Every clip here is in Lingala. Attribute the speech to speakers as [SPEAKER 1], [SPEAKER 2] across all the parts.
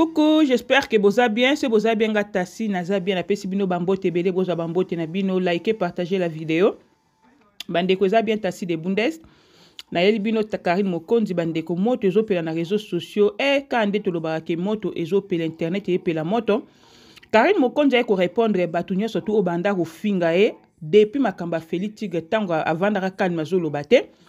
[SPEAKER 1] Coucou, j'espère que boza bien. Ce boza bien nga tassi, naza bien. Napesi bino bambote ebele, boza bambote na bino. Likez, partagez la vidéo. Bandeko eza bien tassi de Bundes. nayeli bino karine mokonzi bandeko moto ezopela na réseau sociaux e eh, ka nde tolobaka ke moto ezopela internet eyepela moto karine mokonzi aye korépondre bato nyonso tu oyo banda kofinga ye depuis makambo ya feli tigre ntango avandaka kalme azoloba te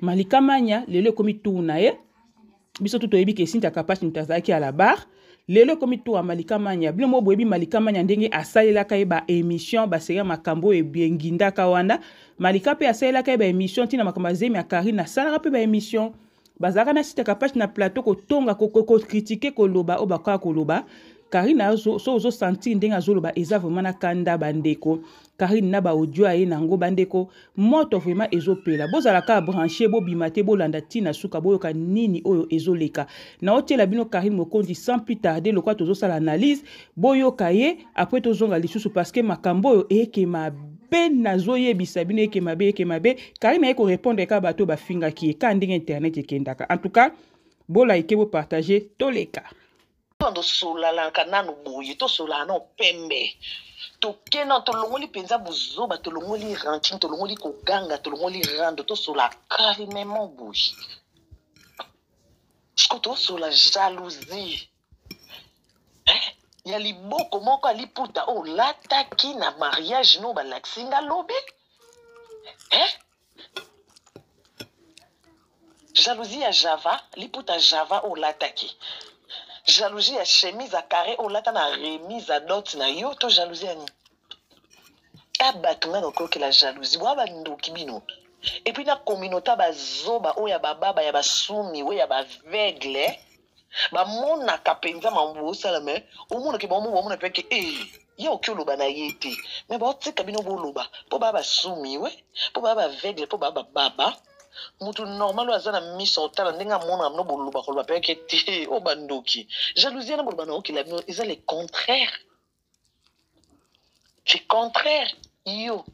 [SPEAKER 1] Malika Manya lelo ekomi tour na ye biso tu toyebi ke Cynthia Kapash moto azalaki à la barre lelo ekomi tour ya Malika Manya bino moko boyebi Malika Manya ndenge asalelaka ye ba émission baserie ya makambo oyo ebengindaka wana Malika mpe asalelaka ye ba émission ntina makambo ya zemi ya Karine asalaka mpe ba émission bazalaka na Cynthia Kapash na plateau kotonga kokritike koloba oyo bakoka koloba Karina so ozo sentir ndenge azoloba eza vraiment na kanda bandeko Karine na ba audio aye nango bandeko moto vraiment ezopela bozala ka branche bobima te bolanda tina suka boyoka nini oyo ezoleka na otiela bino Karine Mokonzi sans plus tarder lokola tozosala analyse boyoka ye après tozonga lisusu parce que makambo oyo eke mabe nazoyebisa bino eke mabe eke mabe Karine aye korepondre ka bato bafingaki ye ka ndenge internet ekendaka en tout cas bolaike bopartage toleka
[SPEAKER 2] tosolanaka nanu boye tosolana nao pembe tokena tolongoli mpenza buzoba tolongoli rancune tolongoli koganga tolongoli rando tosola carrement boye siko tosola jalousie eh? ya liboko moko aliputa olataki oh, na mariage no balakisi nga lobi eh? jalousie ya java liputa java olataki jalousie ya chemise ya carré olata na remise ya dot na yo to jalousie ya nini ta bato ngai nakokela jalousie boya bandoki bino epuis na communauta bazoba oyo ya bababa ya basumi oyo ya baveugle bamonaka mpenza mambo bosala me omonake bango bamona mpe ke e eh, ye oki oloba na ye te me baotika bino boloba mpo baa basumi we mpo baa baveugle mpo baa bababa motu normal oyo aza na miso otala ndenge amonaka bino boloba koloba mpe ke te oyo bandoki jalousie na boloba na okila bino eza le contraire C'est contraire, yo.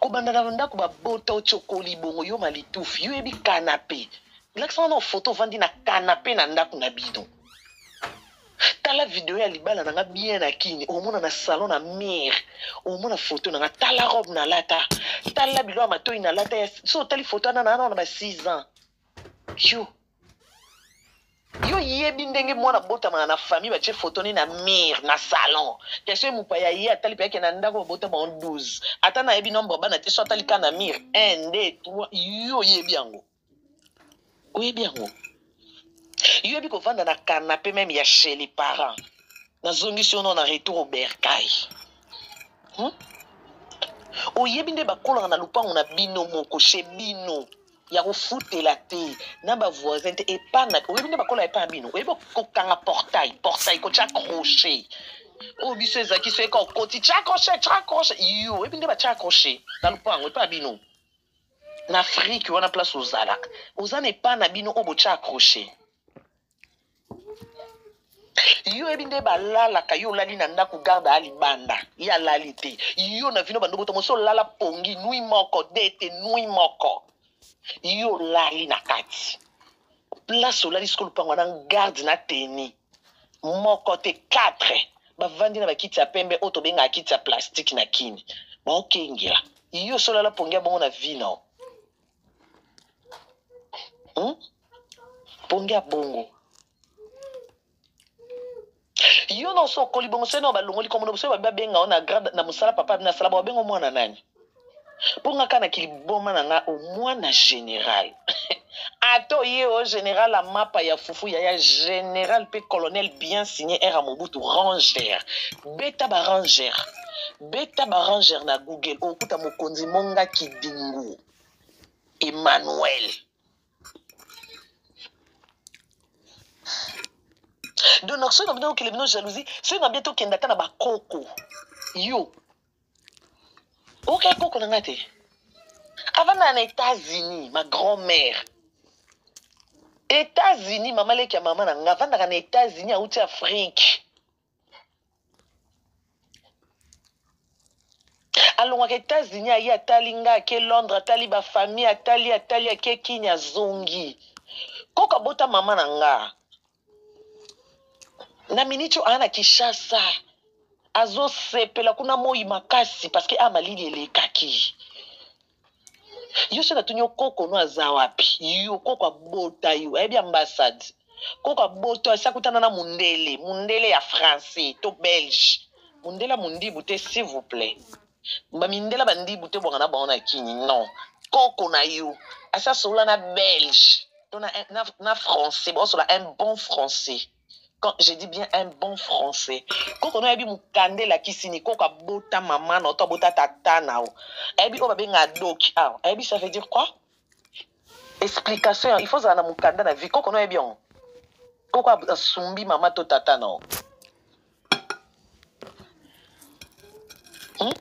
[SPEAKER 2] kobanda na ndako babota otyokoli bongo yo malitufi yo yebi kanape lakisa wana ofoto ovandi na kanape na ndako na bino tala video ya libala na nga bien na kini omona na salon na mire omona foto na nga tala robe nalata tala bilo ya matoi nalata so otali foto wana naana wana ba 6 ans yo yo yebi ndenge mwana abotamaka na famille batie foto ni na mire na salon te soki mopaya ye atali mpe akenda ndako babotama en 12 ata nayebi nombre bana te so atali ka na mire 1 2 3 yo oyebi yango oyebi yango yo yebi kovanda na canape meme ya chez les parents nazongisi ono na retour au berkai hmm? oyebi nde bakolaka na lopango na bino moko chez bino ya kofutela te na bavoisin te epana oyebi nde bakola epa bino oyebi kokanga portail portail kotya crochet oyo biso ezalaki soki ka okoti tya crochet tya crochet yo oyebi nde batya crochet na lopango epa bino na afrike wana place ozalaka oza na epa na bino oyo botya crochet yo oyebi nde balalaka yo olali na ndako garde aya libanda ye alali te yo na vino bandoko to mosi olala pongi nui moko de te nui moko yo olali na kati place olali siko lopango na garde na teni moko te 4 bavandi na bakiti ya pembe oyo tobengaka kiti ya plastike na kini baokengela yo solala pongi ya bongo na vino hmm? pongi ya bongo yo na oso okoli bongo soki na balongoli komono bosoki babi babenga o na grade na mosala papa abi nasala ba babenga omwana nani mpo nga kaka na kiliboma na nga omwana général ata oye o général ya mapa ya fufu yaya général mpe colonel bien signé r ya mobutu ranger beta baranger beta baranger na google okuta mokonzi monga kidingu Emmanuel. Donc, na soki na bino okele bino jalousie, soki na bino tokenda ata na bakoko. Yo. Oke koko na ngai te. Avant na États-Unis, ma grand-mère. États-Unis, maman leki ya maman na ngai, avandaka na États-Unis, auti Afrique. alongaka etats-unis aye atali nga ake londres atali bafamille atali atali ake kini azongi koko abota mama na nga na miniti oyo aa na kinshasa azosepela kuna moi makasi parce que amalili elekaki yo soki natuni yo koko no aza wapi yo koko abota yo ayebi ambassade koko abota esi akutana na mundele mundele ya français to belge mundela mundibu te s'il vous plaît bamindela bandibu te bwanga na bango na kini non koko na yo asi asolola na belge to na, na, na français baosola un bon français quand je dis bien un bon français koko no ayebi mokanda elakisi ni koko abota mama na to abota tata na yo ayebi oyo babenga doki awa ah, ayebi ça veut dire quoi explication il faut ozala na mokanda na vie koko no ayebi yango koko asumbi mama to tata na yo hmm?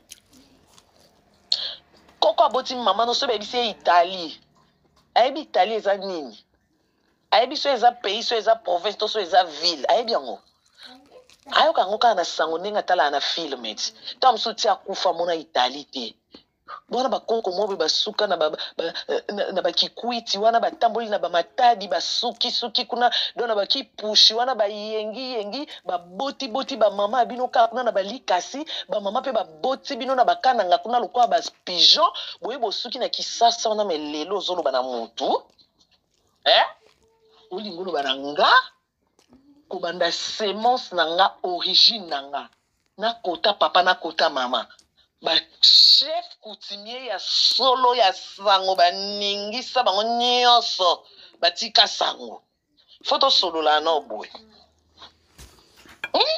[SPEAKER 2] koko aboti mama no soki bayebisi ye italie ayebi italie eza nini ayebi so eza pays so eza province to so eza ville ayebi yango ayoka yango kaka na sango ndenge atalaka na film eti ntango mosusu ti akufa mona itali te wana bakoko mobe basuka na eh, bakikwiti wana batamboli na bamatadi basukisuki kuna do na bakipushi wana bayengiyengi babotiboti bamama ya bino kaka kuna na balikasi bamama mpe baboti bino na bakananga kuna lokola bapigeon boye bosuki na kisasa wana me lelo ozoloba na motu eh? olingi oloba na nga kobanda semence na nga origine na nga nakota papa nakota mama bachef coutumier ya solo ya sango baningisa bango nyonso batika sango fo tosolola no boye hmm?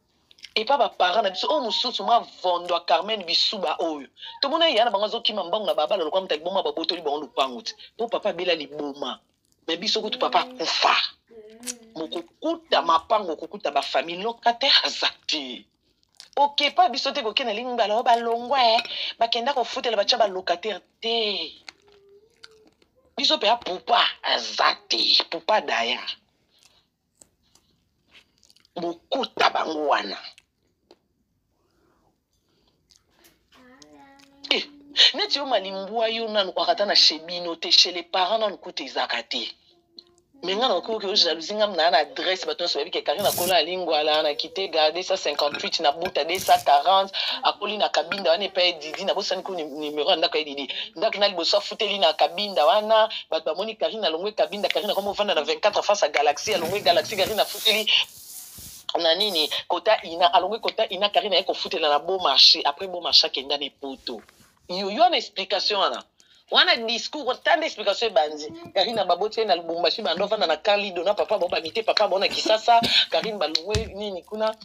[SPEAKER 2] epa ba parents na biso oyo mosusu ma vondo ya carmen bisuba oyo tomona ye ya na bango azokima mbangu na babala lokola moto aliboma babotoli bango lopango te mpo papa abela liboma na biso kutu papa akufa mokokuta mapango okokuta bafamille locataire aza te okepa biso te kokende lingi mbala oyo balongwa e bakenda kofutela batya balocataire te biso mpe apupa aza te pupa dayar bokuta bango wana eh, neti yo malimbwa yo nanu kwaka ata na chez bino te chez les parents nanu kuta ezaka te me nga nakoki oyo jalousie nga mnaa na adresse bato nyonso bayebi ke karine akoli na lingwala na kitega 258 na buta 240 akoli na kabinda wana epai Lili nabosani ko numero ya ndako ya Lili ndako na liboso afuteli na Kabinda wana bato bamoni Karine alongwe Kabinda Karine akomi ofanda na 24 face ya Galaxy alongwe Galaxy Karine afuteli na nini kota ina alongwe kota ina Karine aye kofutela na beau marché après beau marché akenda na epoto yo yo na explication wana wana discours tanda explication ebandi karine baboti ye na lubumbashi banda ofanda na carlido na papa bao bamite papa bao na kisasa karine balongwe nini kuna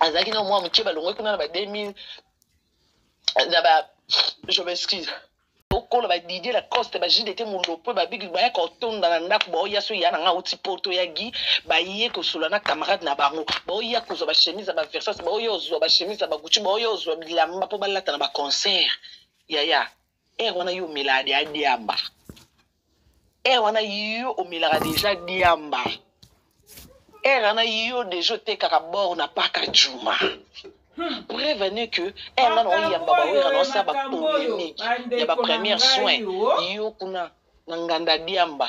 [SPEAKER 2] azalaki na mwa moke balongwe kuna na ba 2000 na ba je m'excuse okola ba Didier Lacoste ba JDT Mulopwe ba bigi baya kotonda na ndako baoya so ya na nga uti poto ya gi baye kosola na camarade na bango baoya kozwa ba chemise ya ba Versace baoya ozwa ba chemise ya ba Gucci baoya ozwa bilamba mpo balata na ba concert yaya Heure wana yo omelaka deja diamba. Heure wana yo omelaka deja diamba. Heure wana yo deja otekaka bor na paka juma. Hmm. Preuve n'est que heure wana oyamba bawera na osala bapolemike ya bapremière soin yo kuna na nganda diamba.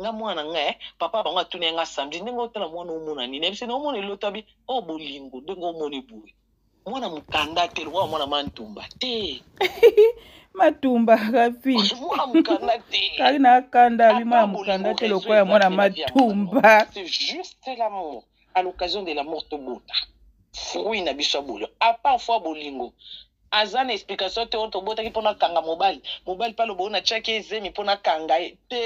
[SPEAKER 2] nga mwana nga eh, papa bango atuni ya nga samedi ndenge otala mwana omona nini yebisi na omona eloto abi o oh, bolingo ndenge omoni boye mwana mokanda te lokola mwana mantumba te
[SPEAKER 1] matumba kapi
[SPEAKER 2] mwana mokanda te
[SPEAKER 1] kali na kanda abi
[SPEAKER 2] mwana
[SPEAKER 1] mokanda te lokola mwana matumba
[SPEAKER 2] c'est juste l'amour à l'occasion de la mort tobota fruit na biso ya bolingo apart fois bolingo aza na explication te oyo tobotaki mpo nakanga mobali mobali mpe aloba oyo natiaki ye zemi mpo nakanga ye te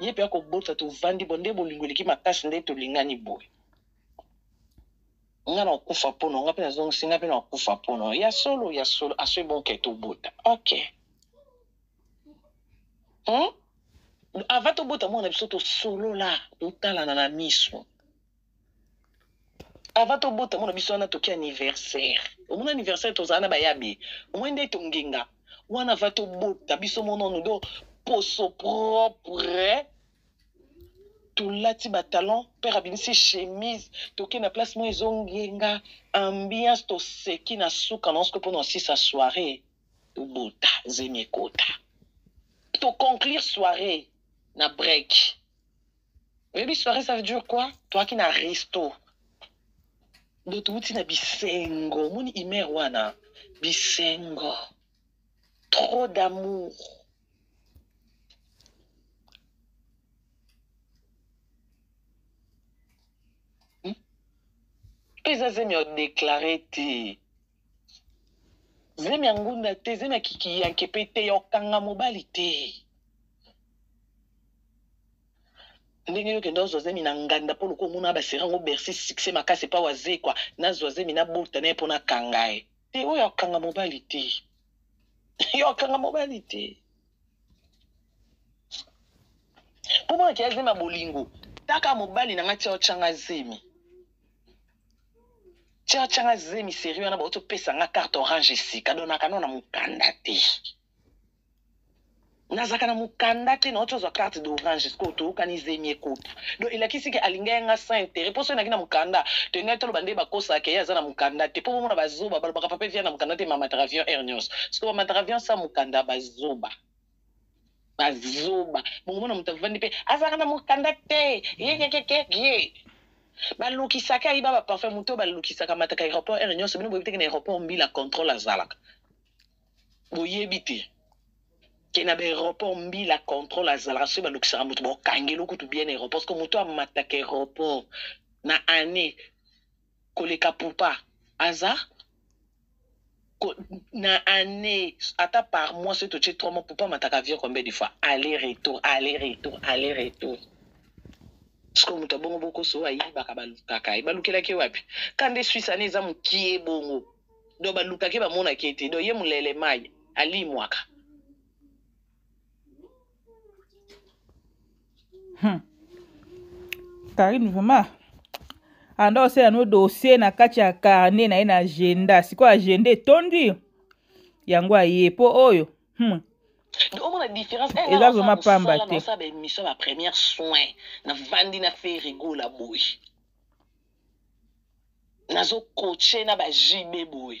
[SPEAKER 2] ye mpe akobota tovandi bo nde bolingo eleki makasi nde tolingani boye nga nakokufa mpo na nga mpe nazongisi nga mpe nakokufa mpo na ya solo ya solo asoi bonke tobota ok hmm? ava tobota mwana biso tosolola totalana na miso avant tobota mwana biso wana toki anniversaire omona anniversaire tozala na bayabe omoni nde tongenga wana va tobota biso mononu do poso propre tolati batalon père abimisi chemise toke na place moko ezongenga ambiance toseki na suka na osiko mpona osisa soirée tobota zemi ekota toconclure soirée na break oyebi soirée ça veut dire quoi toaki na resto do touti na bisengo omoni humeur wana bisengo trop d'amour mpe eza zemi ya deklare te zemi ya ngunda te zemi ya kikiyanke mpe te ya okanga mobali te ndenge yo kende ozwa zemi na nganda mpo lokola omona basera yango bercy succès makasi epa wazekwa nazwa zemi nabota na ye mpo nakanga ye te oyo akanga mobali te yo akanga mobali te mpo monaki ya zemi ya bolingo taka mobali na ngai tia otyanga zemi Tia tia nga zemi serie wana bauti opesa nga carte orange esika donaka no na mokanda te nazalaka na mokanda te nauti ozwa carte d'orange sikoyo toyokani zemi ekota donc elakisi ke alinga ye nga sans intérêt mpo soki naki na mokanda to engai toloba nde bakosaka ye aza na mokanda te mpo bomona bazoba balobaka pape via na mokanda te mamataka avion air nyonso sikoyo bamataka avion sa mokanda bazoba bazoba bokomona moto avandi mpe azalaka na mokanda te yekekekeke balukisaka ayiba baparfum moto balukisaka mataka aéroport aire nyonso bino boyebi teke na aéroport mbila contrôle azalaka boyebi te ke na baaéroport mbila contrôle azalaka soki balukisaka moto bokangeli okutu bien aéroport ceke moto amataka aéroport na année koleka pupa aza ko, na année ata par mois soki totie trois mois pupa amataka avion combien de fois aller retour aller retour aller retour sikoyo moto ya bongo bokoso oyo ayibaka balukaka ye balukelaki ye wapi kande swisse ane eza mokie bongo do balukaki bamonaki ye te do ye molele mai alimwaka
[SPEAKER 1] Hmm. Karine vraiment anda osala no dossier na kati ya carnet na ye na agenda sikoyo agenda etondi yango aye mpo oyo hmm.
[SPEAKER 2] omona différence eh,
[SPEAKER 1] eza vraimen pamba te
[SPEAKER 2] osala baémission ya bapremière soin na vandi na fe rigola boye nazokoche na bajibe boye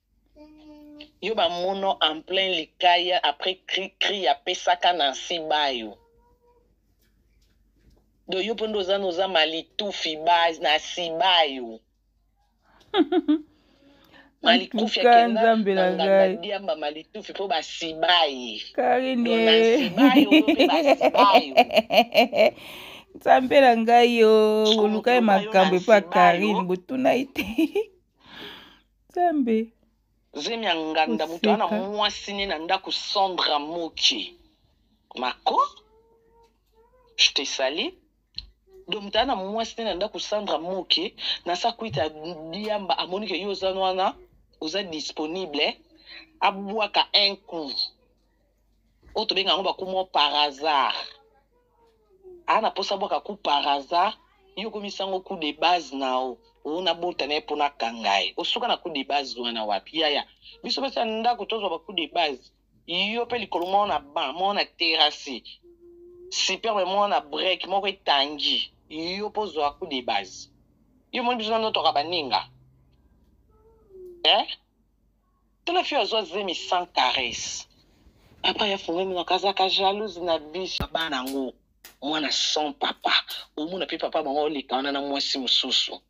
[SPEAKER 2] yo ba mono en plein likaya après cri cri ya pesaka na nsi bayo do yo mpo nde oza na oza malitufi ba na sibayo malikufi akenda
[SPEAKER 1] na
[SPEAKER 2] nganda diamba malitufi mpo basibaye
[SPEAKER 1] nzambe na ngai yo oluka ye makambo epa karine botuna ye te Nzambe.
[SPEAKER 2] Zemi ya nganda moto
[SPEAKER 1] wana
[SPEAKER 2] mwasi ne na ndako Sandra Moki. Mako je te salue. Donc moto wana mwasi ne na ndako Sandra Moki na sa kuita diamba amoni ke yo oza wana oza disponible abwaka un coup. oyo tobenga yango bakumo par hasard aa na mposa bwaka ku par hasard yo okomisango ku de base na yo oyo nabota na ye mpo nakanga ye osuka na ku de base wana wapi yaya biso basi ya ndako tozwa baku de base yo mpe likolo moko na ban moko na terasi superbe moko na break moko etangi yo mpo ozwa ku de base yo moni biso nanotoka baninga eh? Tala fille azwa zemi sans caresse. Papa ya funga mino kazaka jalouse na biso bana ngo. Mwana sans papa. Omona pe papa bango oleka wana na mwasi mosusu.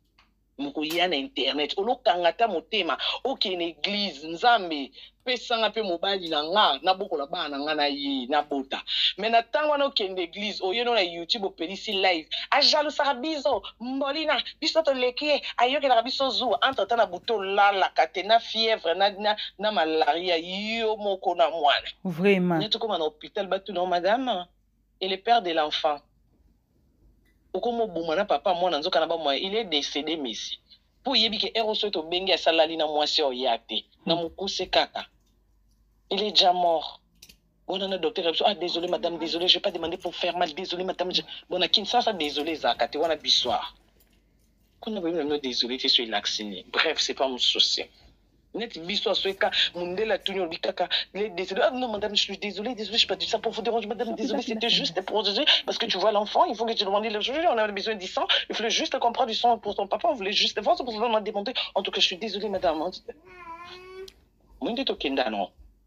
[SPEAKER 2] Mokoya na internet olokanga ata motema okende eglise nzambe pesanga pe mobali na nga nabokola bana na nga na ye nabota me na ntango wana okende eglise oyeno na youtube opelisi live ajalusaka biso Mbolina biso toleki ye ayokelaka biso zuwa entre temps na buto olalaka te na fièvre na, na, na malaria yo moko na mwana
[SPEAKER 1] vraiment
[SPEAKER 2] neti okoma na hôpital batuna yo madame et le père de l'enfant okoma oboma na papa mwana nzoka na bamwa il est décédé messi mpo oyebi ke ero soki tobengi asalali na mwasi oyo ya te na mokuse kaka il est déjà mort wana na docteur ya biso ah désolé madame désolé je pas demandé pour faire mal désolé madame bona kinshasa désolé ezalaka te wana bisoir kuna boyebi na bino désolé te so elaxini bref c'est pas mon souci neti biso asoyeka mundele atuni olobi kaka le désolé ah non madame je suis désolé désolé je pas dit ça pour vous déranger madame désolé c'était juste pour dire parce que tu vois l'enfant il faut que tu demandes le juge on avait besoin du sang il fallait juste qu'on prenne du sang pour son papa on voulait juste voir ce pour ça on a demandé en tout cas je suis désolé madame mundete okenda non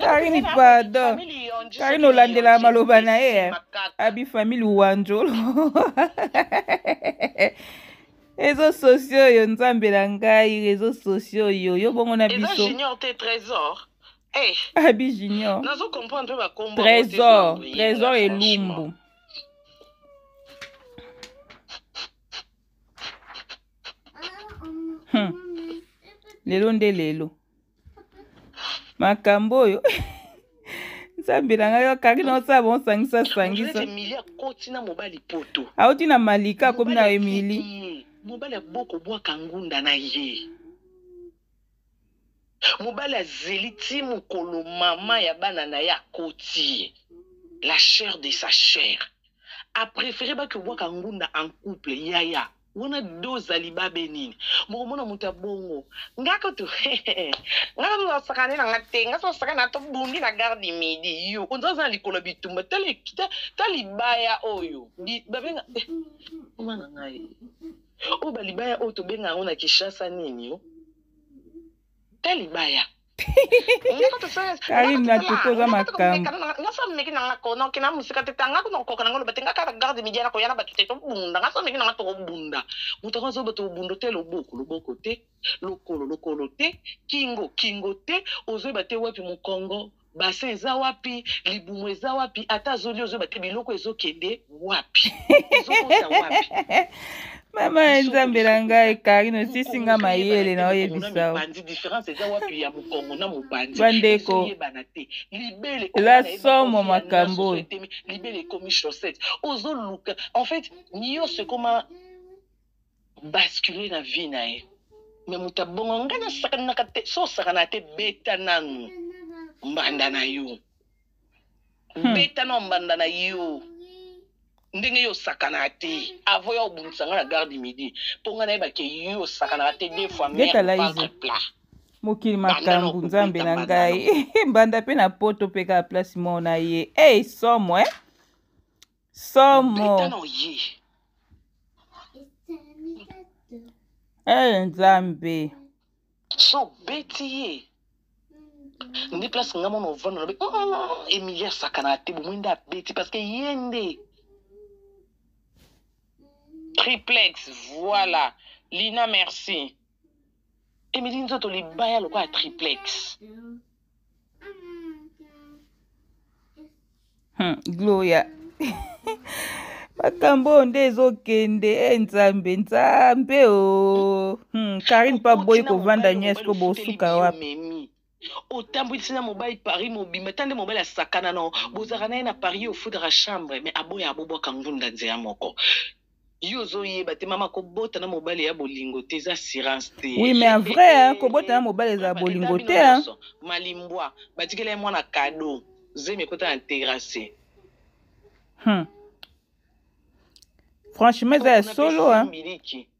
[SPEAKER 1] Karine pardon Karine olandela maloba na ye eh. abi famille wanjolo reseau sociaux oyo nzambe na ngai reseau sociaux oyo yo bongo na biso
[SPEAKER 2] eh.
[SPEAKER 1] abi junior trésor trésor elumbu hmm. lelo nde lelo makambo oyo nzambe na ngai akaki na osala bonsangisa sangisa auti na malika akomi na emili
[SPEAKER 2] mobali aboko bwaka ngunda na ye mobali azeli ti mokolo mama ya bana na ye akoti ye la chair de sa chair aprefere baki obwaka ngunda en couple yaya wana doza libabe nini mokomona moto ya bongo nga kutu nga kutu basakani na nga te nga so basakani na tobundi na gare du midi yo onza aza na likolo ya bitumba ta libaya oyo babenga eh, mama na ngai Oyo ba libaya oyo tobenga yango na Kinshasa nini yo? Ta libaya.
[SPEAKER 1] Karine na tuko oza makambo
[SPEAKER 2] nga so meki na nga kona oke na mosika te tanga kuna kokoka na nga loba te nga kaka garde midi na koya na bato te tobunda nga so meki na nga tokobunda moto yango azoba tobunda te loboko loboko te lokolo lokolo te kingo kingo te ozoyeba te wapi mokongo Bassin eza wapi? Libumu eza wapi? Ata azoli ozoba te biloko ezokende wapi? Ezokota wapi?
[SPEAKER 1] mama ya Biso nzambe na biso ngai karine osisi nga mayele na oyebisa o. mopanzi difference eza wapi ya mokongo na mopanzi Bandeko. ezoyebana te libele Eza owana eyeba somo kofi ya makambo nioso oyo.
[SPEAKER 2] etemi, libele ekomi chaussette ozoluka en fait nyonso ekoma basculer na vie na ye me moto abongo ngai nasakanaka te so osakanaka te beta nanu mbanda na yo hmm. beta na mbanda na yo ndenge yo osakanaka te avo ya obundisa ngai na garde midi mpo ngai nayebake yo osakanaka te de fois
[SPEAKER 1] mère plat mokili makambo nzambe na ngai mbanda mpe na poto mpe kaka place mona ye ei somo e eh? somo ee eh, nzambe
[SPEAKER 2] so obeti ye nde place nga mona ovanda na be oh, oh, oh, emilia asakanaka te bomoi nde abeti parce que ye nde triplex voilà lina merci emili nzoto libaya lokola triplex
[SPEAKER 1] hmm, gloria makambo oyo nde ezokende e nzambe nzambe o oh. hmm, karine mpe aboyi kovanda nyesco bosuka wapi
[SPEAKER 2] otambwisi na mobali paris mobimba ta nde mobali asakana na bozalaka na ye na paris yo ofutaka chambre me aboya abobwaka ngunda nzela moko yo ozoyeba te mama kobota na mobali ya bolingo te eza assurance te
[SPEAKER 1] oui mais en vrai hein, kobota na mobali eza bolingo te hein.
[SPEAKER 2] malimbwa batikela ye mwana kado zemi ekota na terase
[SPEAKER 1] hmm. franchement eza ya solo hein.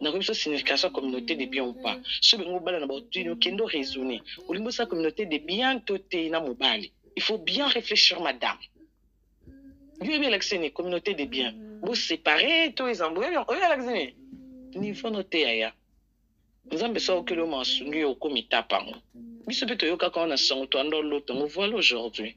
[SPEAKER 2] nakoki biso signification ya communauté de bien ou pas so olingi obala na baotini okende oraisonne olingi osala communauté de bien to te na mobali il faut bien réfléchir madame yo yebi elakisi nini communauté de bien bosépare to ezambo oyo elakisi nini niveau no te yaya nzambe so okeli yo masungi yo okomitapa yango biso mpe toyokaka wana sango toanda olota ngo voile aujourd'hui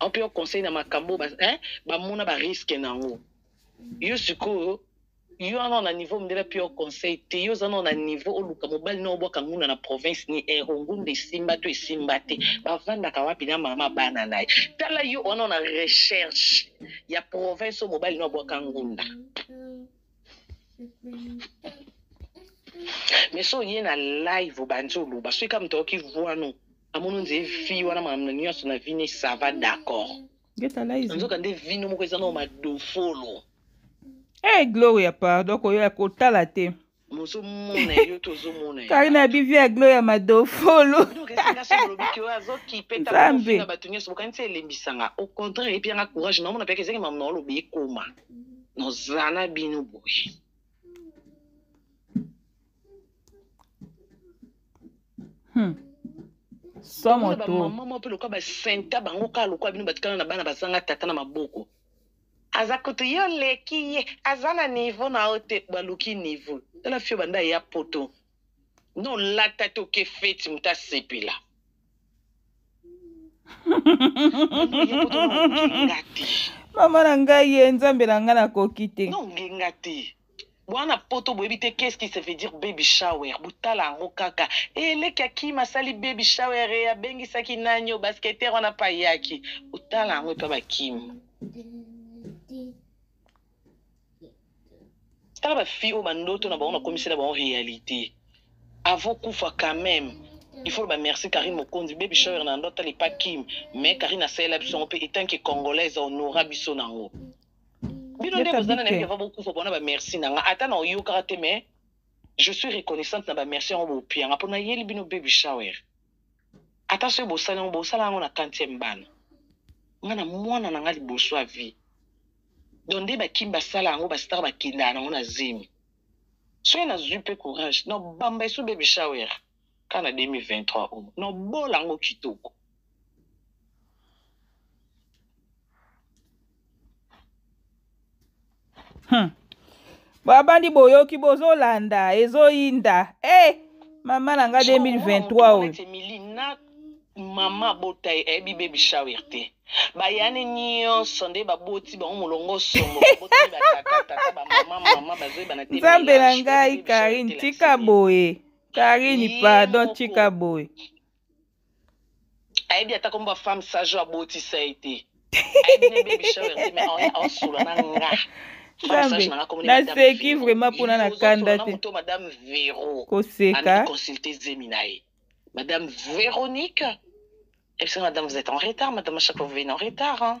[SPEAKER 2] ape yo conseil na
[SPEAKER 1] makambo ba, eh,
[SPEAKER 2] bamona ba risque na yango yo sikoyo yo wana na niveau mundele ape yo conseil te yo oza nao na niveau oluka mobali na obwaka nguna na province ni ero eh, ngunda esimba to esimba te bavandaka wapi na mama bana na ye tala yo wana na recherche ya province oyo mobali na obwaka ngunda mais so oye na live obandi oloba soki ka moto ayoki vwano amono nze vie wana makambo na nyonso na vie ne ça va d'accord nzoka nde vino moko eza nao madofolo
[SPEAKER 1] hey, eh, gloria pardon koyoya kotala te kari na bivi ya glo ya madofolo
[SPEAKER 2] nzambe bato nyonso bokanisi elembisanga au contraire epi yanga courage naomona mpe ezaki mamu na oloba ekoma nozana bino boye
[SPEAKER 1] Hmm. somo to
[SPEAKER 2] bamama moko mpe lokola basenta bango kaka lokola bino batikala na bana bazanga tata na maboko aza kutu yo oleki ye aza na niveau na yo te baluki niveau tala fio banda ya poto na olata te oke feti moto asepela
[SPEAKER 1] mama na ngai ye nzambe na ngai nakoki te
[SPEAKER 2] nongenga te bwana poto boyebi te qu'est-ce qui se fait dire baby shower botala yango kaka eleki eh, akima asali baby shower e abengisaki nani o basketer wana mpe ayaki botala yango epa bakima tala bafi oyo bandoto na bango nakomisi na bango réalité avo kufa quand même il faut ba merci Karine Mokonzi baby shower na ndota les pas Kim mais Karine asela biso pe etant que congolaise honora biso nango bino nde bozana na yaka beaucoup faut bona ba merci nanga ata na oyo karate mais je suis reconnaissante na ba merci en bo pianga pona yeli bino baby shower ata soki bosala yango bosala yango na kantième bana nga na mwana na nga liboso ya vie donc nde bakimi basala yango bastar bakendaka nango na zemi soki nazwi mpe courage nabamba esu baby shower kaka na 2023 oyo nabola yango kitoko
[SPEAKER 1] hmm. babandi boyoki bozolanda ezoyinda e eh, mama na nga 2023 oyo
[SPEAKER 2] mama bota ye ayebi eh, baby shower te bayani nyonso nde baboti bango molongo songo
[SPEAKER 1] nzambe na ngai karine tika boye karine pardon tika boye
[SPEAKER 2] ayebi ata kombo ya femme sage oyo abotisa ye te ayebi ne baby shower te mais aoya aosola na nga
[SPEAKER 1] naseki vraiment mpona na kanda te koseka
[SPEAKER 2] consulte zemi na ye madame véronique ebisa madame vous êtes en retard madame à chaque fois vous venez en retard hein?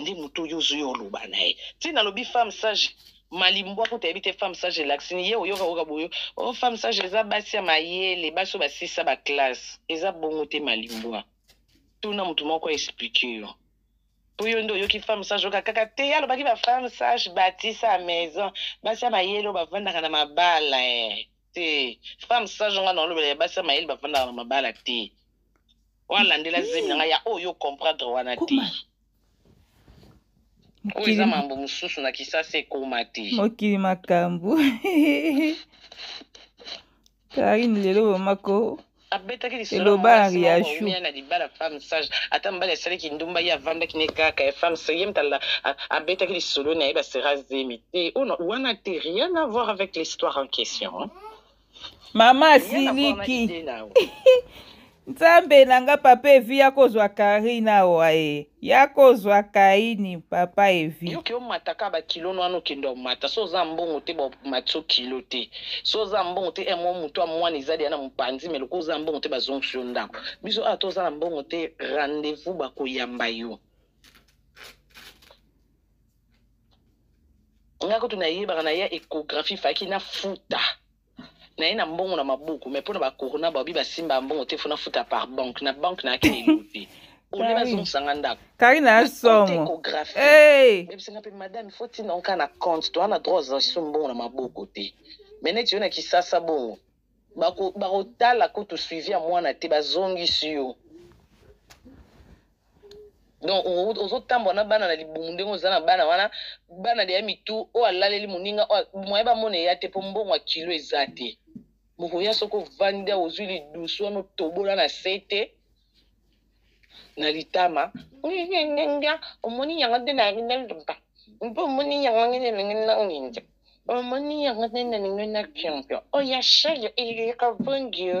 [SPEAKER 2] nde moto oyo ozwi oloba na ye ntina alobi femme sage malimbwa kuta yebi te femme sage elakisi ni ye oyoka oyoka boyo o oh, femme sage eza basi ya mayele basi oyo basisa baklasse eza bongo te malimbwa tuna moto moko aexplike yo mpo yo nde oyoki femme sage oyoka kaka te ye alobaki bafemme sage batisa maison basi ya mayele oyo bafandaka na mabala e eh. te femme sage nga naolobela ya basi ya mayele bafandaka na mabala te walandela zemi na ngai ya oyo comprendre wana te oyo eza mambo mosusu na kisasa ekoma te
[SPEAKER 1] mokili makambo karine lelo bomako
[SPEAKER 2] abetaki lisoloyashumia na libala femme sage ata mobali asalaki ndumba ye avandaki ne kaka ya femme sage ye mtala abetaki lisolo na ye basera zemi te wana te rien à voir avec l'histoire en question
[SPEAKER 1] mama asiliki nzambe na nga papa evi akozwa karine awa ye Yako zwa kaini papa evi.
[SPEAKER 2] Yo ke omata ka ba kilo nwana okende omata so oza mbongo te ba omati so kilo te so oza mbongo te MO mutu ya mwana eza deja na mupanzi mais lokola oza mbongo te ba zongisi yo ndaku biso awa to oza na mbongo te rendez vous ba ko yamba yo nga kutu na yebaka na ya echographie faki na futa na ye na mbongo na maboko mais mpona bacorona baobi basimba mbongo te fona futa par banque na banque na yake lelo te ole
[SPEAKER 1] bazongisa
[SPEAKER 2] nga ndako
[SPEAKER 1] kari
[SPEAKER 2] na
[SPEAKER 1] somoekografi
[SPEAKER 2] mebisinga mpe madame fo tina nka na compte toa na droit ozalisu mbongo na maboko te me neti yo na kisasa bongo bakotala kutu suivi ya mwana te bazongisi yo donc ozotambwa na bana na libumu ndenge oza na bana wana bana deya mitu oyo alaleli moninga moye bamona eya te mpo mbongo ya kilo eza te mokoya soki ovandi awa ozwi lidusu wana otobola na se te na litama nga omoni yango nde nayebi naloba mpo omoni yango nge nalingi nawenza omoni yango nde nalingi na champion oya shayo eleka
[SPEAKER 1] vangio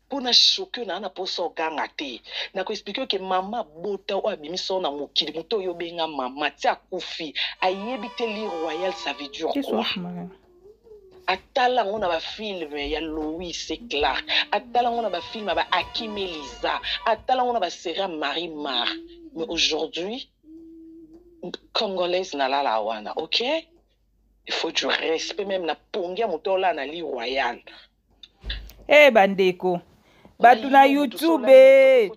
[SPEAKER 1] po na choque yo
[SPEAKER 2] naa na posa oganga te na ko explique yo ke mama abota oyo abimisi yo na mokili moto oyo obenga mama ti akufi ayebi te li royal ça veut dire This quoi was my atala yango na bafilme ya louis et clark atala yango na bafilme ya bahakim eliza atala yango na baserie ya marie mar mais aujourd'hui congolaise nalala wana ok il faut du respect meme na pongi ya moto olala na li royal
[SPEAKER 1] Hey, eh, bandeko bato na youtube eh.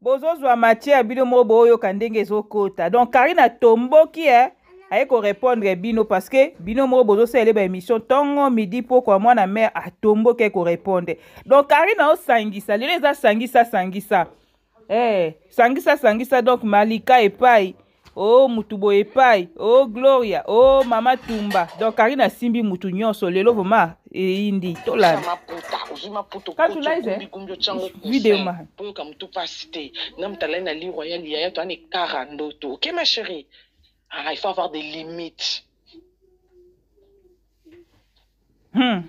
[SPEAKER 1] bozozwa matière bino moko boyoka ndenge ezokota donc karine atomboki e eh. aye korépondre bino parce que bino moko bozosalele baémission ntongo midi pokwa mwana mare atomboki aye korépondre donc karine aosangisa lelo eza sangisa sangisa Eh, sangisa sangisa donc malika epai o oh, mutu boye epai o oh, gloria o oh, mama tumba donc karine asimbi mutu nyonso lelo vrema eyindi tolanda video ma
[SPEAKER 2] boyoka mutu mpasi te na motalai na li royal yaya to ane kara ndoto ok ma chérie ah, il faut avoir des limites
[SPEAKER 1] Hmm.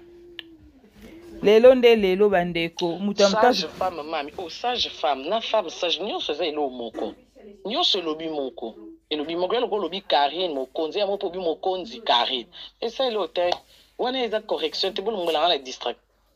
[SPEAKER 1] lelo nde lelo bandeko moto ya motazo
[SPEAKER 2] femme mami o oh, sage femme na femme sage nyonso eza eloo moko nyonso elobi moko elobi moko ya lokola olobi karine mokonzi yango mpo obi mokonzi karine esa eloo te wana eza correction te bolongolanga na distract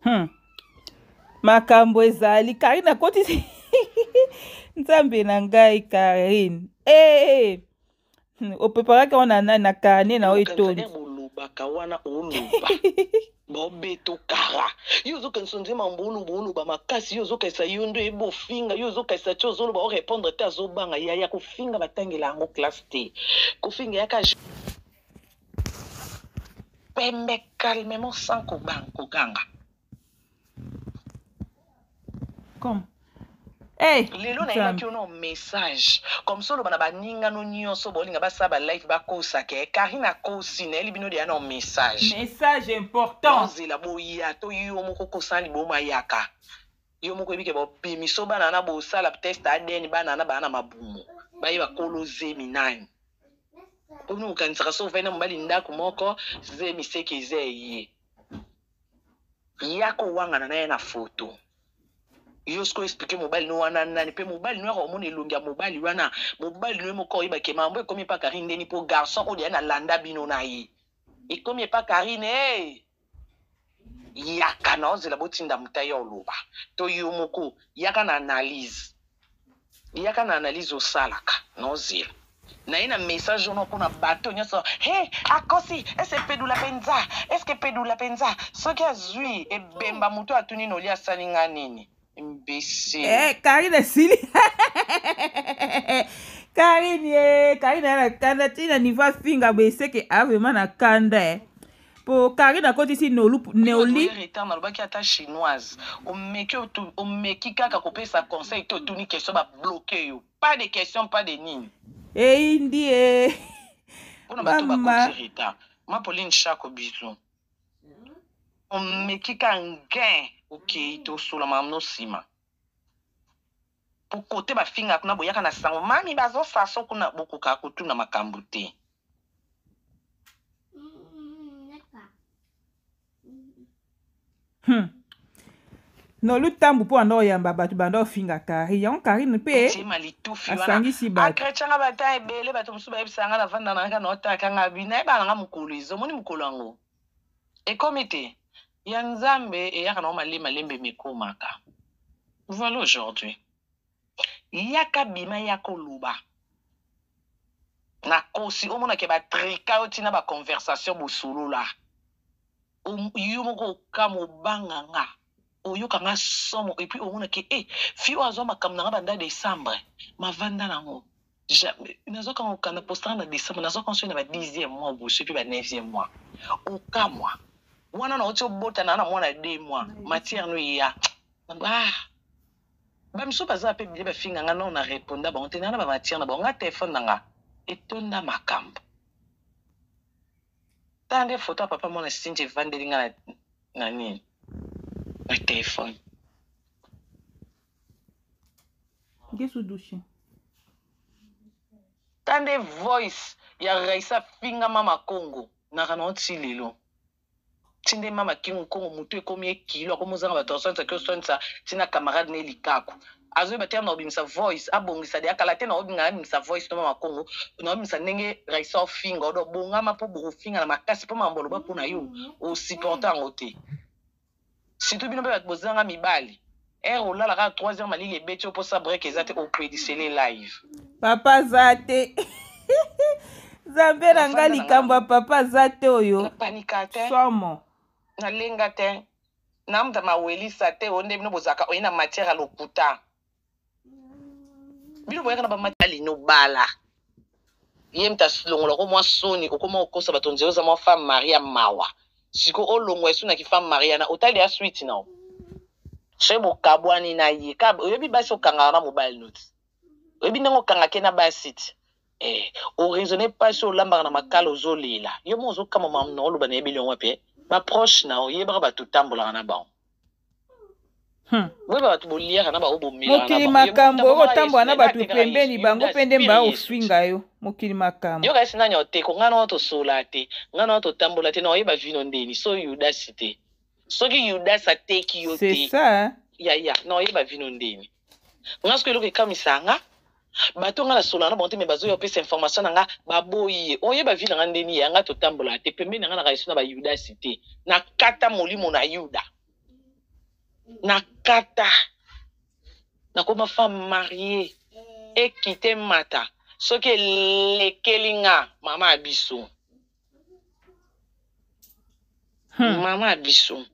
[SPEAKER 1] Hmm. Makambo ezali Karine akotisi nzambe na ngai Karine hey. Eh, eh. hmm, opreparaki yango na nani na karne na oyo etondi
[SPEAKER 2] olobaka wana oloba baobeto kara yo ozokanisa nzema mambo oloba oloba makasi yo ozokanisa yo nde oyeba ofinga yo ozokanisa ti ozoloba orépondre te azobanga yaya kofinga batangela yango classe te kofinga yaka pembe calmement sans kobang koganga
[SPEAKER 1] comme Hey, eh,
[SPEAKER 2] lelo nayebaki yo na message comme so oloba na baningano nyonso bolinga basala balive bakosa ke karine akosi nayeli bino deya na message
[SPEAKER 1] message important
[SPEAKER 2] ozela boya to yo moko kosana liboma yaka yo moko oyebi ke bobimiso bana wana bosala test adn bana wana baa na mabumu bayeba kolo zemi nani boni okanisaka so ovai na mobali ndako moko zemi seke eza eye yaka owangana na ye na foto yo sikoyo explike mobali no wana nani mpe mobali no yaka omona elongi ya mobali wana mobali no ye moko oyeba ke mambo ekomi epa karine ndeni mpo garçon oyo deya na landa bino na ye ekomi epa karine hey! yaka na ozela botinda mutai ya oloba to yo moko yaka na analyse yaka na analyse osalaka na ozela naye na message wana mpona bato nyonso he akosi ese pedula mpenza eske pedula mpenza soki azwi ebemba moto atuni noli asali nga nini imbecile
[SPEAKER 1] eh karine sili karine ye karine ya na kanda ti na niveau afinga boye seke a vraiment na kanda eh po karine akotisi nolu neoli
[SPEAKER 2] retard nalobaki ata chinoise omeki otu- omeki kaka kopesa conseil te otuni question babloke yo pas de question pas de nini
[SPEAKER 1] eyindi e
[SPEAKER 2] mpona bato Mama. bakoti retard mapoline shako bizu omeki ka ngain okei te osola makambo no nsima pokote bafinga kuna boyaka na sango mami bazosaso kuna bokoka kotuna makambo te
[SPEAKER 1] Hmm. nolu ntambu mpo anda oyamba bato banda ofinga kari yango karine mpe asangisi
[SPEAKER 2] batoacretianga bata ebele bato mosusu bayebisa nga navanda na nga naotaka nga bi nayeba na nga mokolo ezo omoni mokolo yango ekomi te ya nzambe eyaka nango malembe malembe mekomaka voilà aujourd'hui yaka bima ya koloba nakosi omonake batrika yo ntina baconversation bosolola yo moko okama obanga nga oyoka nga somo epuis omona ke e fio azwa makambo na nga banda décembre mavanda nango jamais nazwaka ngo kanda postanga na décembre nazwaka nso na ba dixième mois boso epuis ba neuvième mois okamwa mwana na oti obotana na mwana ya deux mois matière no eya ah bamisusu baza mpe bile bafinga nga nao na reponda bango te naa na bamatière na bango nga telefone na nga etonda makambo tala nde foto ya papa mwana sinje evandeli nga na nini na telefone
[SPEAKER 1] ngesu dushe
[SPEAKER 2] ta nde voice ya raisa fingama makongo naka na oti lelo Ti nde mama King Nkongo mutu ekomi ye kilo akomi ozanga bato ya koswanisa ake oswanisa ti na camarade ne Likaku. Azoyeba te na obimisa voice abongisa dejà kala te na obinga abimisa voice no mama Kongo na obimisa ndenge Raissa ofinga odo bongama po bokofingana makasi po mambo aloba po na yo o supporta yango te. Surtout bino pe bato bozanga mibali. Heure olala kaka 3 heures malili ebeti yo posa break eza te opedisele live.
[SPEAKER 1] Papa aza te. Nzambe na nga likambo ya papa aza te oyo.
[SPEAKER 2] Na panika te.
[SPEAKER 1] Somo.
[SPEAKER 2] Na lenga te. Na mta mawelisa te oyo nde bino bozaka oye na matière ya lokuta. Bino boyaka na ba matière lino bala. ye mta longola ko mwa soni okoma okosa bato nzela oza mwa femme maria mawa siko olongwa esu na kifemme maria na otali ya switi nao soki bokabwani na ye ka oyebi basi okangaka na mobali noti oyebi ndenge okangake na basi ti eh, oraisonne mpasi olambaka na makala ozolela yo mo ozokama mamna oloba na yebeli yango wapi eh? baproche na oyebaka bato otambolaka na bango Hmm.
[SPEAKER 1] mokili makambo okotambola na bato pembeni bango mpe nde mbaa ofinga yo mokili makambo
[SPEAKER 2] yoka esi nani oteko ngai na wana tosola te ngai na wana totambola te na oyeba vino ndeni so yudasi te soki yudasi ateki yo te yaya na oyeba vino ndeni nga soki eloko ekamisa nga bato nga nasolola na bango te me bazoya opesa information na nga baboyi ye oye bavi na nga ndeni ya nga totambolaka te pembeni na nga naka yesu na bayudasi te nakata molimo na yuda nakata nakoma femme marie ekite mata soki elekeli nga mama ya biso
[SPEAKER 1] Hmm.
[SPEAKER 2] mama biso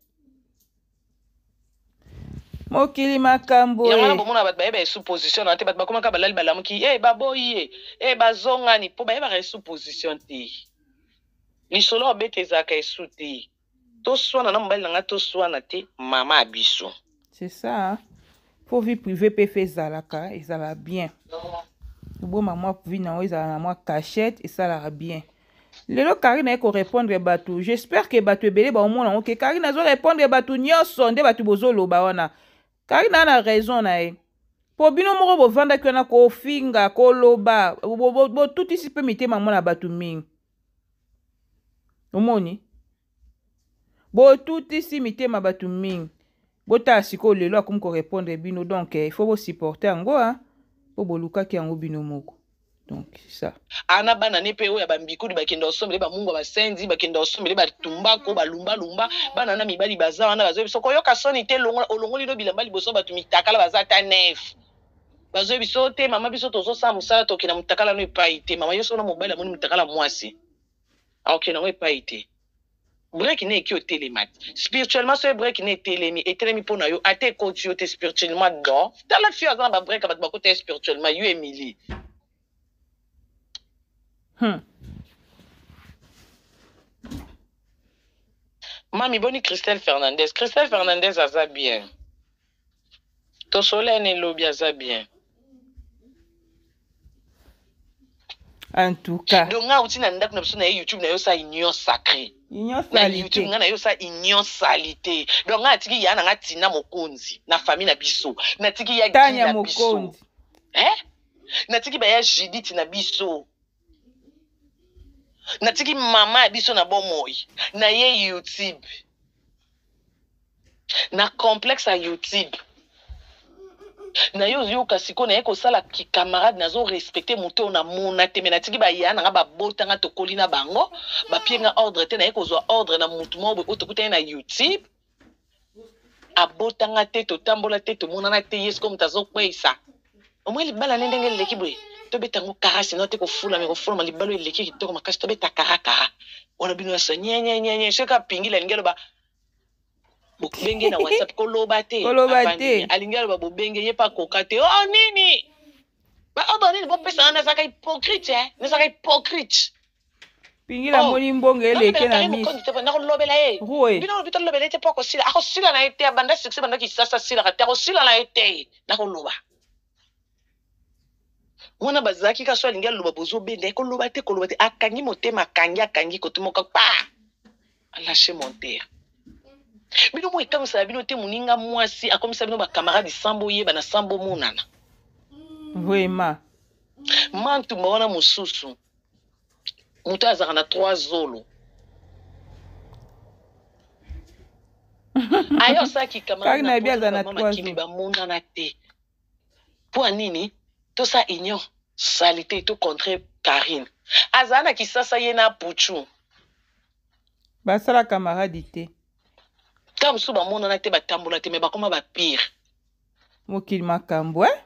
[SPEAKER 1] mokili makambo
[SPEAKER 2] yango wana bomona bato bayeba esu position na te bato bakomaka balali balamuki e baboyi ye e bazongani mpo bayebaka esu position te lisolo obeta ezalaka esu te toswana na mobali na ngai toswana te mama ya biso
[SPEAKER 1] c'est ça hein? faut vie privée mpe fe ezalaka ezala bien oboma mwa vie na yango ezala na mwa cachette esalaka bien lelo karine aye korépondre bato j'espère ke bato ebele baomona yango ke karine azo répondre bato nyonso nde bato bozoloba wana karine aa na raison na ye mpo bino moko bovandaki wana kofinga koloba botutisi mpe mitema mona bato mingi omoni botutisi mitema bato mingi botala sikoyo lelo akomi korepondre bino donc eh, il faut bosupporte yango a ah, mpo bolukaki yango bino moko donc ça
[SPEAKER 2] ana bana ne mpe oyo ya bambikudi bakenda osombele bamungwa basenzi bakenda osombele batumbako balumbalumba bana na mibali baza wana bazoyebi soko oyoka soni te olongoli no bilamba liboso bato mitakala baza ata neve Bazwe biso te mama biso tozosala mosala tokenda motakala no epai te mama yo sona mobali amoni motakala mwasi akokenda yango epai te breki na eki otelema te spirituellement soki breki na etelemi etelemi mpo na yo ata ekoti yo te spirituellement do tala fio aza na babreke bato bakota ye spirituellement yo emilie
[SPEAKER 1] hmm.
[SPEAKER 2] mami boni christelle fernandez christelle fernandez aza bien Tosola ne lobi aza bien.
[SPEAKER 1] En tout cas.
[SPEAKER 2] Donc nga outi na ndaku na biso na YouTube na yo sa union sacrée.
[SPEAKER 1] Union
[SPEAKER 2] salite.
[SPEAKER 1] Na
[SPEAKER 2] YouTube nga na yo sa union salite. Donc nga atiki ya na nga tina mokonzi na famille na biso. Na tiki ya
[SPEAKER 1] Tanya
[SPEAKER 2] na biso.
[SPEAKER 1] Hein?
[SPEAKER 2] Na tiki ba ya Judith na biso. Na tiki mama ya biso na bomoi. Na ye YouTube. na complexe ya youtube na yo ozoyoka sikoyo naye kosala kikamarade nazo respecte moto oyo namona te me natiki baya na nga babota nga tokoli na bango bapie nga ordre te naye kozwa ordre na motu moko boye oyo tokutani na youtube abota nga te totambola te tomonana te ye sikoyo moto azokweyisa omoi libala ne ndenge eleki boye tobeta yango kara sino te kofula me kofolama libalo eleki kitoko makasi tobeta kara kara wana bino nyonso nyenyenyenye soki apingi lalingi aloba bobenge na whatsapp koloba te
[SPEAKER 1] koloba te
[SPEAKER 2] alingi aloba bobenge ye pa koka te o oh, nini baoyo oh, banini bopesana nazalaka hypocrite nazalaka hypocrite
[SPEAKER 1] pingila
[SPEAKER 2] oh,
[SPEAKER 1] moni mbongo eleke na
[SPEAKER 2] misilobela ye bino lobi tolobela ye te mpo akosila akosila na ye te abanda succès banda kisasa asilaka te akosila na ye te nakoloba wana bazalaki kaso alingi aloba bozobenda ye koloba te koloba te akangi motema akangi akangi kotumoka pa alache montere bino mo ekamwisaka bino te moninga mwasi akomisa bino bakamarade sambo oyeba na sambo omonana
[SPEAKER 1] vraimen
[SPEAKER 2] mantumba wana mosusu moto azalaka na trois zolo
[SPEAKER 1] ayo
[SPEAKER 2] asalaki
[SPEAKER 1] kamanakimi
[SPEAKER 2] bamonana te mpo ya nini tosa union salite to contre carine azala na kisasa ye na puchu
[SPEAKER 1] basala camarade te
[SPEAKER 2] ntango mosusu bamonana te batambola te me bakoma bapire
[SPEAKER 1] mokili makambo e eh?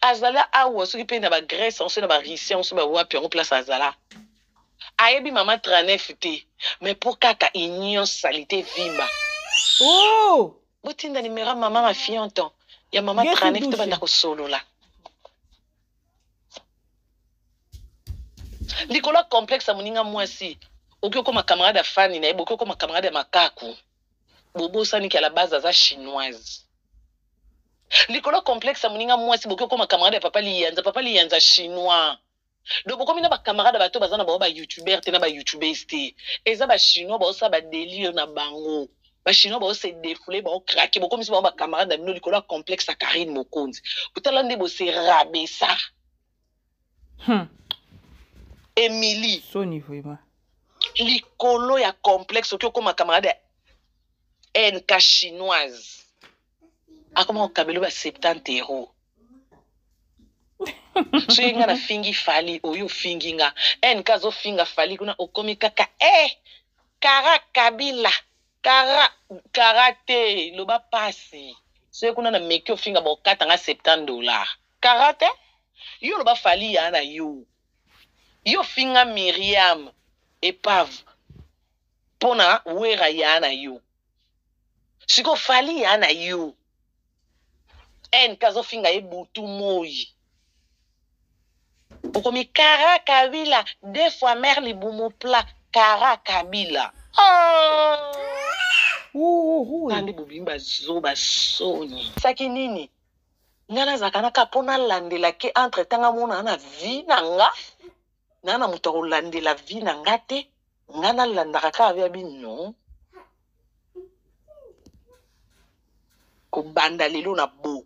[SPEAKER 2] azala awa soki mpe na ba grèce yango soki na ba russie yango soki bawapi yango place azala ayebi mama 39 te mais mpo kaka union salite vimba
[SPEAKER 1] oh!
[SPEAKER 2] botinda nimero ya mama mafianto ya mama 39 tobanda kosolola likolo ya complexe ya moninga mwasi okoki okoma camarade ya fani na ye bokoki okoma camarade ya makaku bobosani ke la base aza chinoise likolo ya complexe ya moninga mwasi boki okoma camarade ya papa liyanza papa liyanza chinois donc bokomi na bacamarade bato baza na bango bayoutubeur te na bayoutubes te eza bachinois baosala badelire na bango bachinois baose defoule baokrake bokomisi bango bacamarade na bino likolo ya complexe ya carine mokonzi otala nde bose rabesa
[SPEAKER 1] hmm.
[SPEAKER 2] emili
[SPEAKER 1] soni vraiment
[SPEAKER 2] likolo ya complexe oki okoma camarade ya nk chinoise akoma kokabelo ba 70 euro soki nga nafingi fali oyo ofingi nga nk azofinga fali kuna okomi kaka e eh, kara kabila kara kara te loba pasi soki kuna na meki ofinga bokatanga 70 dollar Karate yo loba fally ya na yo yo finga miriam epave pona wera ya na yo siko fally ya na yo nk azofinga ye butu moi okomi kara kabila deux fois mare libumu pla kara kabila oh! bandi bobimi bazoba soni saki nini nga nazalaka na kaka mpo nalandela ke entre temps nga mona na vie na nga na na moto akolandela vie na nga te nga nalandaka kaka via bino kobanda lelo na bo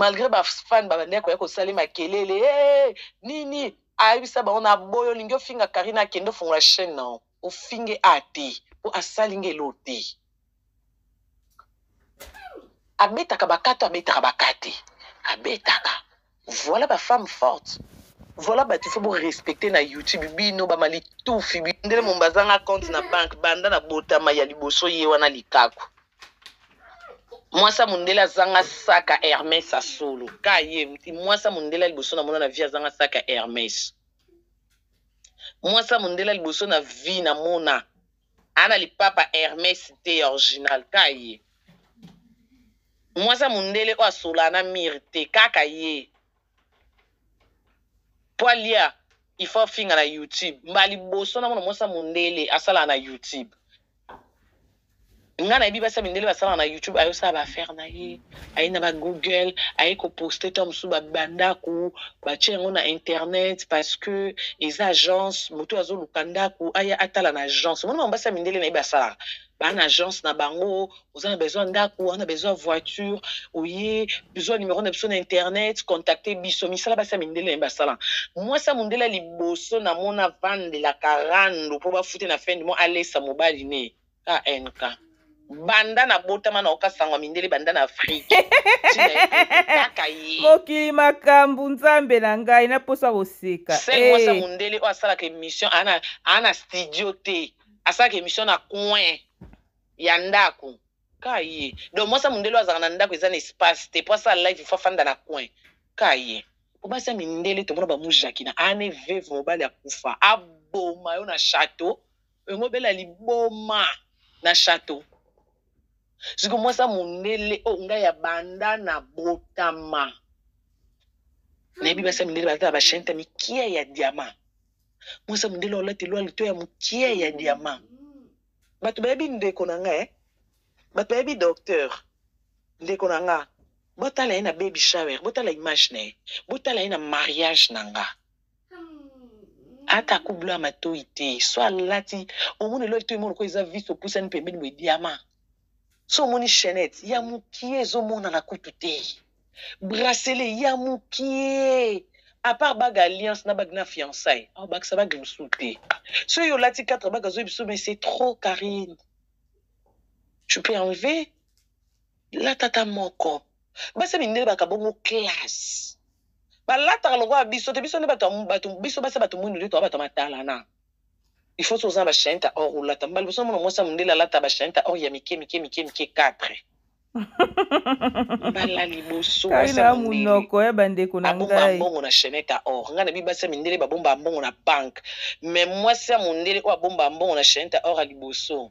[SPEAKER 2] malgré bafane babandaki koya kosali makelele hey, nini ayebisa bango na boyo olingi ofinga karine akende ofongola chaine nao ofinge a te mpo asali nge elo te abetaka bakato abetaka bakate abetaka voilà ba femme forte voilà bato fo borespecte na youtube bino bamalitufi ndele momba azanga compte na banke banda na botama ya liboso ye wana likaku mwasa mondele azanga saka hermes ya solo ka ye mwasa mondele ya liboso namona na vie azanga saka hermes mwasa mondele ya liboso na vie namona Ana lipapa Hermes te orginal ka ye. Mwasi ya mundele oyo asola na mur te kaka ye. Po alia il faut afinga na YouTube. Mbala liboso na mona mwasi ya mundele asala na YouTube. Nga nayebi basi ya mindele basalaka na YouTube ayo sala ba affaire na ye. aye na ba google aye ko poster temps mosusu ba ba ndako batie yango na internet parce que eza agence moto oyo azoluka ndako aya atala na agence omoni bango basi ya mindele na ye basalaka baa na agence na bango oza na besoin ndako oza na besoin voiture oye zwa numero na biso na internet contacte biso misala basi ya mindele na ye basalaka mwasi ya mondele ya liboso namona avandelaka rando mpo bafute na fin du mois alesa mobali ne KNK. Banda na botama na oka sangwa mindele banda na Afrique. Kaka ye.
[SPEAKER 1] Mokili makambu nzambe na ngai na posa koseka.
[SPEAKER 2] Sel hey. mwasa eh. mundele oyo asalaka emission ana ana studio te. Asalaka emission na coin ya ndako. Ka ye. Donc mwasa mundele oyo azalaka na ndako eza na espace te. Po asala live ifo afanda na coin. Ka ye. Po basi ya mindele tomona bamujaki na ane veve mobali akufa. Aboma yo na chateau. Yango bela liboma na chateau. Siko mwasa mundele o oh, nga ya banda na botama. Nayebi basi ya mindele bazala ba chaîne mikie ya diamant. Mwasa mundele olati lwa lito ya mokie ya diamant. Bato bayebi ndeko na nga eh? Bato bayebi docteur ndeko na nga botala ye na baby shower botala image na ye botala ye na mariage na nga ata akubla matoi te so alati omoni elo litoi moko lokola eza vise opusani pembeni boye diama so omoni chainete ya mokie ezomonana kutu te brasele ya mokie apart bague alliance na bague na fiançai aobakisa oh, bague mosusu te so yo olati 4 bague azoyebi biso mais c'est trop carine tu peux enlever La tata moko. Basi ya mindele baka bongo classe. Balataka lokola biso te, biso nde bato ya bato biso basi ya bato mwindu nde toa bato ya matalana. Il faut oza ba chaîne ta or olata. Mbala liboso mona mwasi ya mondele alata ba chaîne ta or ya mike mike mike mike 4. Mbala liboso
[SPEAKER 1] mwasi Kaila ya mondele munoko ya bandeko na abomba ngai.
[SPEAKER 2] mbongo na chaînette ya or ngai nabi basi ya mindele babomba mbongo na banke mais mwasi ya mondele oyo abomba mbongo na chaînette ya or ya liboso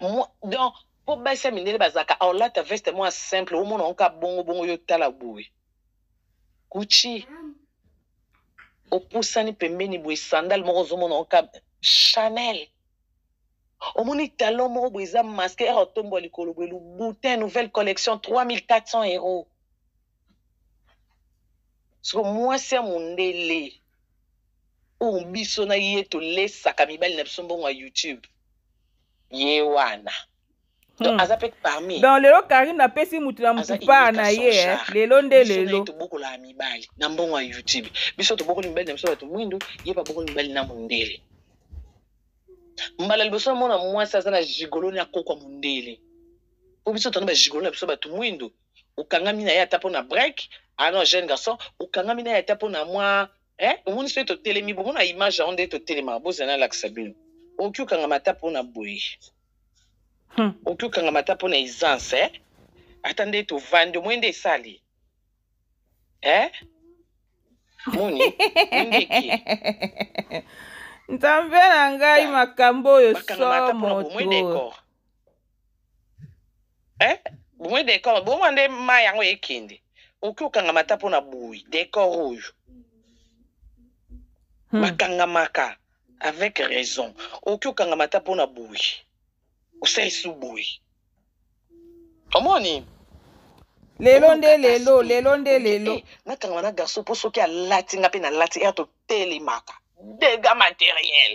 [SPEAKER 2] Mwa, donc po basi ya mindele bazalaka olata veste mwa simple omona yango kaka bongo bongo yo tala boye gucci opusani pembeni boye sandale moko ozomona yango kaka chanel omoni talon moko boye eza maske ere otombwa likolo boye louboutin nouvelle collection 3400 euros soko mwasi ya mondele Ooh biso na ye to lesaka mibali na biso mbongo ya YouTube. Ye wana. Donc
[SPEAKER 1] hmm.
[SPEAKER 2] aza pe parmi.
[SPEAKER 1] Donc lelo Karine apesi mutu na mutu part na ye eh. lelo nde lelo.
[SPEAKER 2] Biso na
[SPEAKER 1] to
[SPEAKER 2] bokola mibali na mbongo ya YouTube. Biso to bokola mibali na biso bato mwindu, ye pa bokola mibali na mundele. Mbala liboso mona mwasi aza na gigolo na kokwa mundele. Po biso tona ba gigolo na biso bato mwindu. Okangami na ye ata po na break, ah non jeune garçon, okangami na ye ata po na mwa Eh, bomoni soki totelemi, bomona image yango nde totelemaka, bozala nalakisa bino. Okoki okangama ata mpo na boye.
[SPEAKER 1] Hmm.
[SPEAKER 2] Okoki okangama ata mpo na essence, eh? Ata nde tovandi, omoi nde esali. Eh? Moni, ndeki.
[SPEAKER 1] Nzambe na ngai makambo oyo somo
[SPEAKER 2] trop. eh bomoi decor bomoi nde mai yango ekende okoki okangama ata mpo na boyi decor oyo
[SPEAKER 1] hmm.
[SPEAKER 2] bakangamaka avec raison okoki okangama ata mpo na boyi osalisi boyi omoni
[SPEAKER 1] lelo nde lelo lelo nde lelo
[SPEAKER 2] eh, nakangama na garçon mpo soki alati nga mpe nalati ya totelemaka dega materiel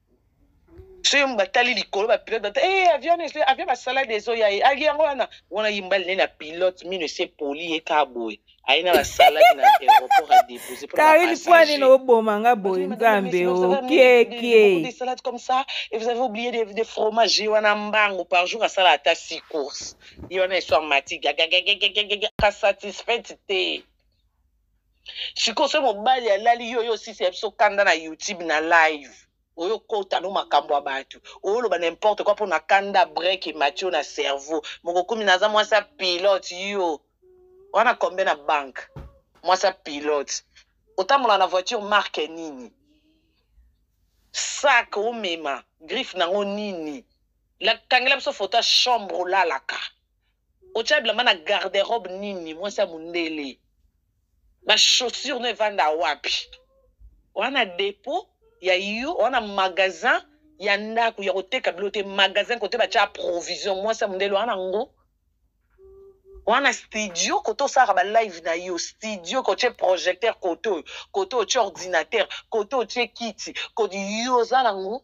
[SPEAKER 2] soki moto batali likolo bapilote bata e eh, avion ese avion basalade ezoya ye ali yango wana wana ye mbali ne na pilote mino ese poli ye ka boye aye na basalade na aéroport ya dépose
[SPEAKER 1] karine poani na oboma nga boye nzambe okiekie
[SPEAKER 2] salade comme ça et vous avez oublié des, des fromages ye wana mbango par jour asala ata six courses ye wana esoir mati gagagagagagaga satisfaite te sikoyo soki mobali alali yo oyo osisela biso kanda na youtube na live oyo kota no makambo ya bato oyoloba na importe kua mpo na kanda brek emati yo na cerveau mokokumi naza mwasi ya pilote yo wana kombe na banke mwasi ya pilote otambola na voiture marke nini sak omema griffe nango nini kangela biso foto ya chambre olalaka otya bilamba na garde robe nini mwasi ya mondele bachaussure no evanda wapi wana depo ya yo wana magasin ya ndako ya koteka bilo te magasin kote batya provision mwasi ya mondele wana ngo wana studio kote osalaka balive na yo studio kotye projecteur kote oyo kote otye ordinateur kote otye kiti kote yo oza nango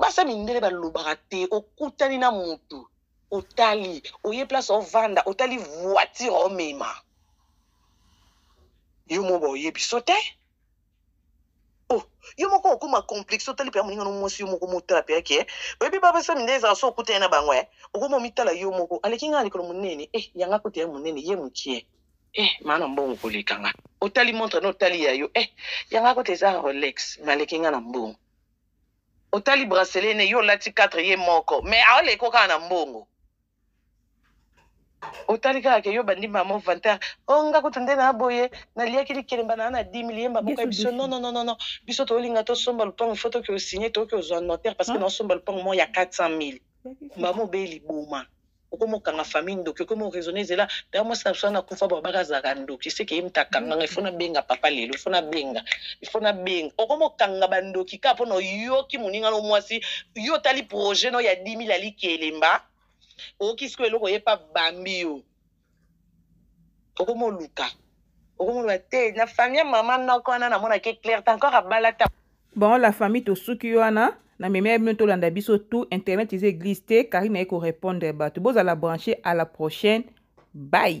[SPEAKER 2] basa mindele balobaka te okutani na motu otali oye place ovanda otali voiture omema yo mo baoye biso te oh yo moko okoma complexe otali mpe ya moninga no mwasi yo moko motala mpe yake oyebi babasa minde ezala so okutani na bango e eh. okoma omitala yo moko aleki ngai likolo monene e eh, yanga kote ya monene ye mokie eh maana mbongo koleka nga otali montre no otali ya yo eh yanga kota eza rolex maleki nga na mbongo otali bracelet ne yo olati 4 ye moko me aoleko kaka na mbongo otali kaka ke yo bandi mamo vanter o oh, nga kutu nde na boye naliaki likelemba naa na 10 mili yemba boka biso nonononono biso tolinga tosomba lopango fo toki osigne toki ozwa notaire parce que naosomba lopango moko ya 400 mili mbamo obeye liboma okomi okanga famille ndoki okomi oraisonne zela ya mwasi na biso wana akufa bao baka azalaka ndoki seke ye moto akanganga ifo nabenga papa lelo ifo nabenga ifo nabenga okomi okanga bandoki kaka mpona oyoki moninga no mwasi yo otali projet no ya 10 000 aliki elemba oyoki sikoyo eloko ye mpe abambi yo okomi oluka okomi oluka te na famille ya mama noko wana namonaki eclaire te encore abala ta
[SPEAKER 1] bon la famille tosuki wana na meme ya bino tolanda biso tout internet eza eglise te karine aye korepondre bato bozala branche à la prochaine bai